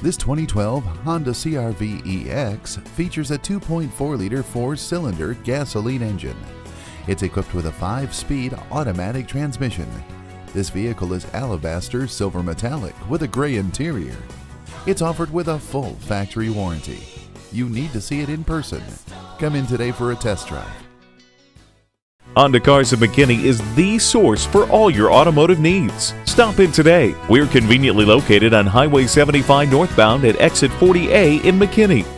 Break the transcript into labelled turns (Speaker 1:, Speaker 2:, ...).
Speaker 1: This 2012 Honda CRV EX features a 2.4-liter four-cylinder gasoline engine. It's equipped with a 5-speed automatic transmission. This vehicle is alabaster silver metallic with a gray interior. It's offered with a full factory warranty. You need to see it in person. Come in today for a test drive.
Speaker 2: Honda Cars of McKinney is the source for all your automotive needs. Stop in today. We're conveniently located on Highway 75 northbound at exit 40A in McKinney.